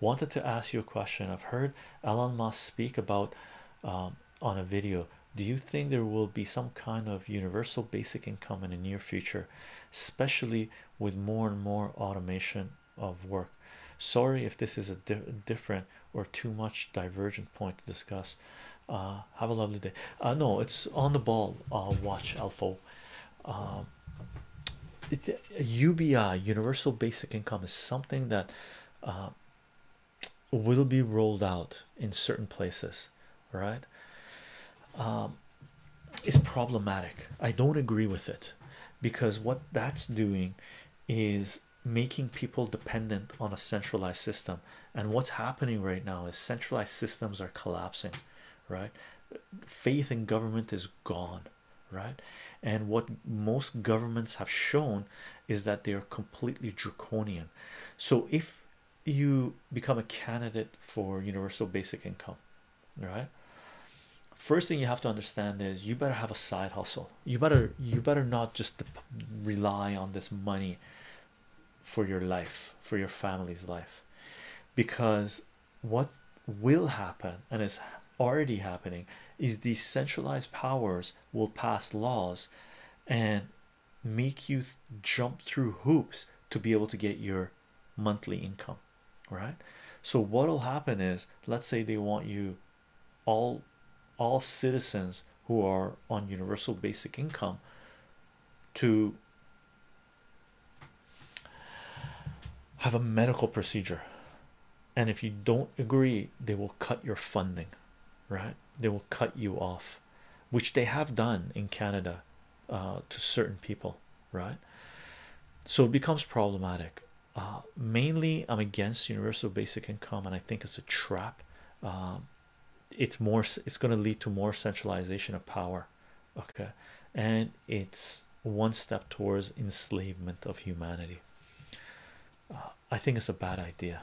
wanted to ask you a question. I've heard Elon Musk speak about um, on a video. Do you think there will be some kind of universal basic income in the near future, especially with more and more automation of work? Sorry if this is a different or too much divergent point to discuss. Uh, have a lovely day. Uh, no, it's on the ball. Uh, watch Alpha. Um, UBI Universal Basic Income is something that uh, will be rolled out in certain places, right? Um, is problematic. I don't agree with it because what that's doing is making people dependent on a centralized system and what's happening right now is centralized systems are collapsing right faith in government is gone right and what most governments have shown is that they are completely draconian so if you become a candidate for universal basic income right? First thing you have to understand is you better have a side hustle. You better you better not just rely on this money for your life for your family's life. Because what will happen and is already happening is these centralized powers will pass laws and make you jump through hoops to be able to get your monthly income right? So what will happen is let's say they want you all all citizens who are on universal basic income to have a medical procedure. And if you don't agree they will cut your funding right? They will cut you off which they have done in canada uh, to certain people right? So it becomes problematic uh, mainly i'm against universal basic income and i think it's a trap. Um, it's more it's going to lead to more centralization of power okay? And it's one step towards enslavement of humanity. Uh, i think it's a bad idea